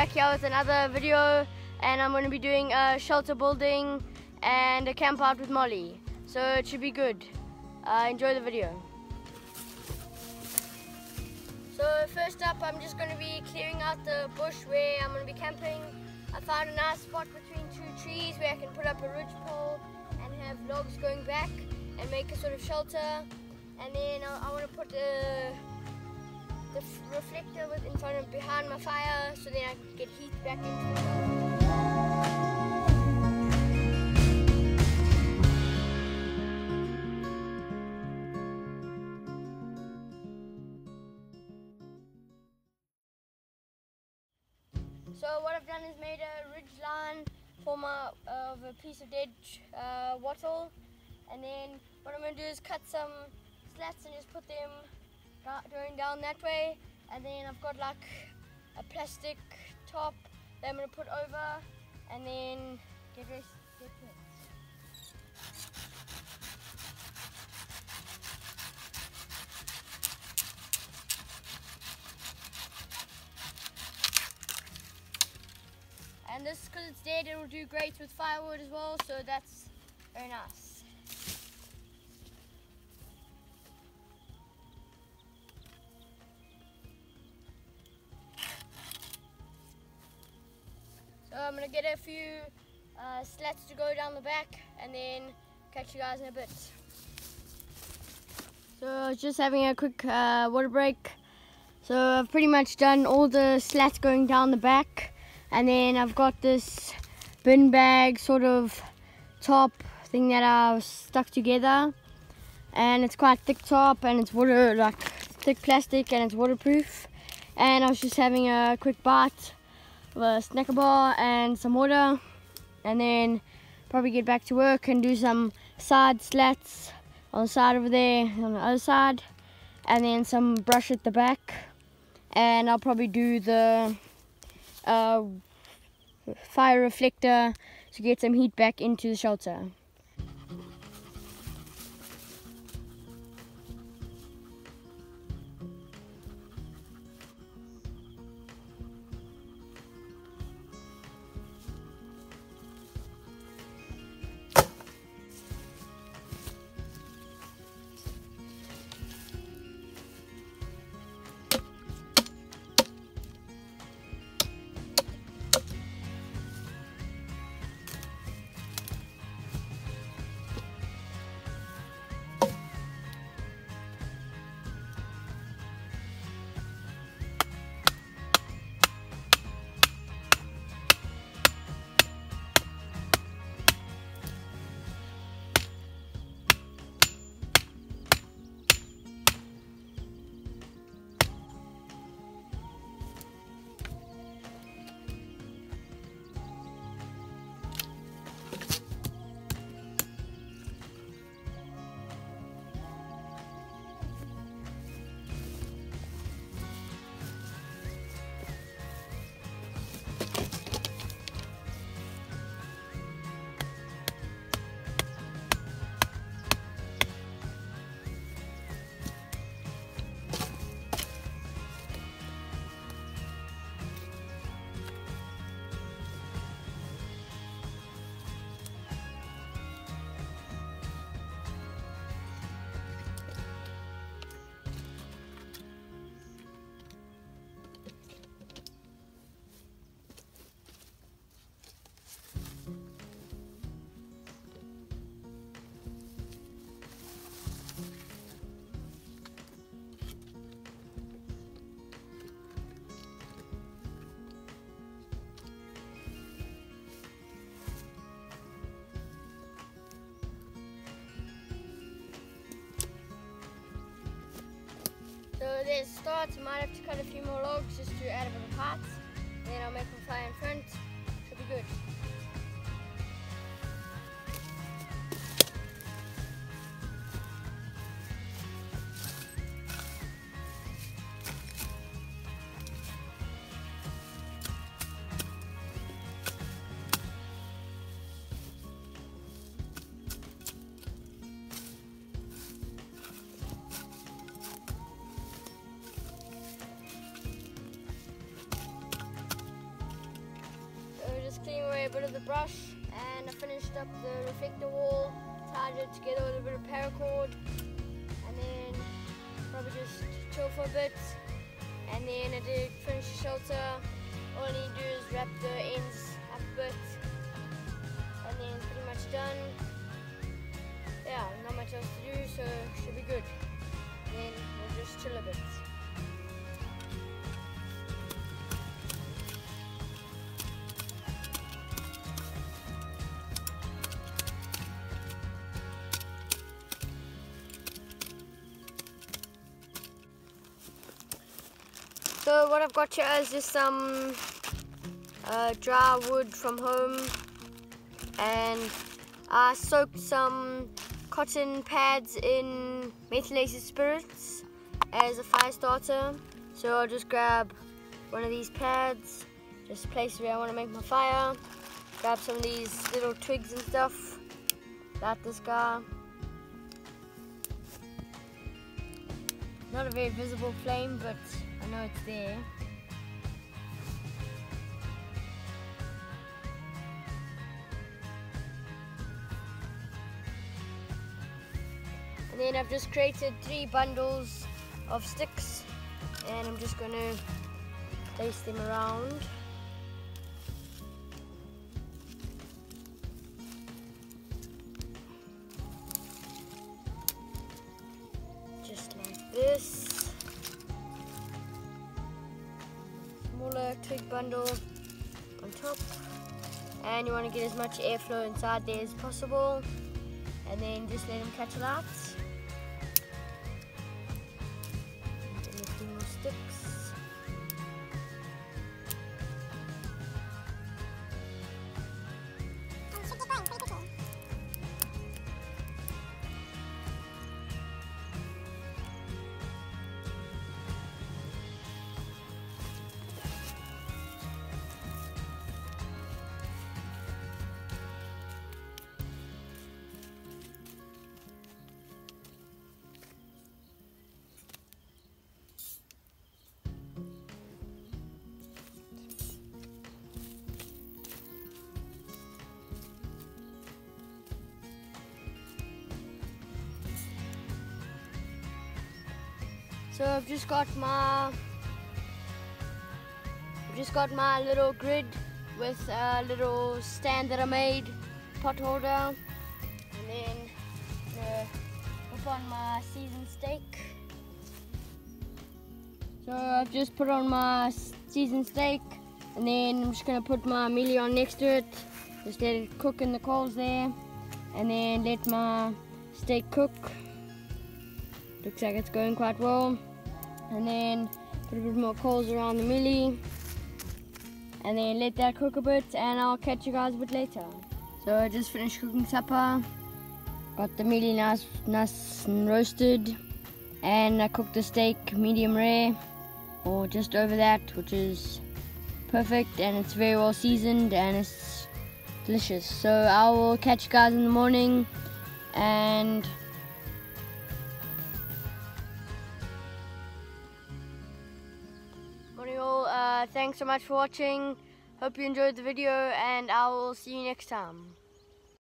back here with another video and I'm going to be doing a shelter building and a camp out with Molly. So it should be good. Uh, enjoy the video. So first up I'm just going to be clearing out the bush where I'm going to be camping. I found a nice spot between two trees where I can put up a ridge pole and have logs going back and make a sort of shelter. And then I, I want to put the the reflector in front of behind my fire so then I could get heat back into the So what I've done is made a ridge line form of a piece of dead uh, wattle and then what I'm going to do is cut some slats and just put them going down that way and then I've got like a plastic top that I'm going to put over and then get ready get ready. And this, because it's dead, it will do great with firewood as well, so that's very nice. So I'm gonna get a few uh, slats to go down the back and then catch you guys in a bit. So I was just having a quick uh, water break. So I've pretty much done all the slats going down the back and then I've got this bin bag sort of top thing that I've stuck together and it's quite thick top and it's water like thick plastic and it's waterproof and I was just having a quick bite a snacker bar and some water and then probably get back to work and do some side slats on the side over there on the other side and then some brush at the back and I'll probably do the uh, fire reflector to get some heat back into the shelter. There's starts, I might have to cut a few more logs just to add a bit of parts. Then I'll make them fly in front. Should be good. Bit of the brush and I finished up the reflector wall, tied it together with a bit of paracord and then probably just chill for a bit and then I did finish the shelter. All I need to do is wrap the ends up a bit and then pretty much done. Yeah, not much else to do so should be good. Then we'll just chill a bit. So what I've got here is just some uh, dry wood from home and I soaked some cotton pads in methylated spirits as a fire starter. So I'll just grab one of these pads, just place where I want to make my fire, grab some of these little twigs and stuff, light this guy. Not a very visible flame, but know it's there. And then I've just created three bundles of sticks and I'm just going to place them around. Bundle on top and you want to get as much airflow inside there as possible and then just let them catch a light. So I've just got my I've just got my little grid with a little stand that I made, pot holder, and then uh, put on my seasoned steak. So I've just put on my seasoned steak, and then I'm just gonna put my mealie on next to it. Just let it cook in the coals there, and then let my steak cook. Looks like it's going quite well and then put a bit more coals around the mealie and then let that cook a bit and I'll catch you guys a bit later. So I just finished cooking supper, got the mealie nice, nice and roasted and I cooked the steak medium rare or just over that which is perfect and it's very well seasoned and it's delicious. So I will catch you guys in the morning and thanks so much for watching. Hope you enjoyed the video and I will see you next time.